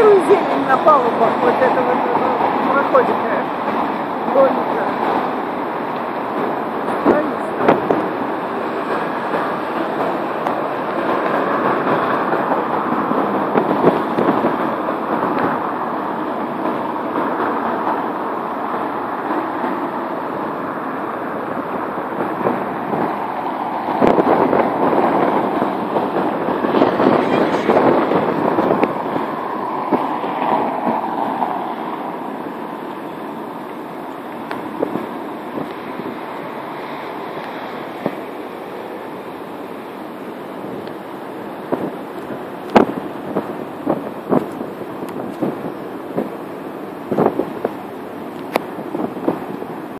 Фиксируй землю на палубах вот этого.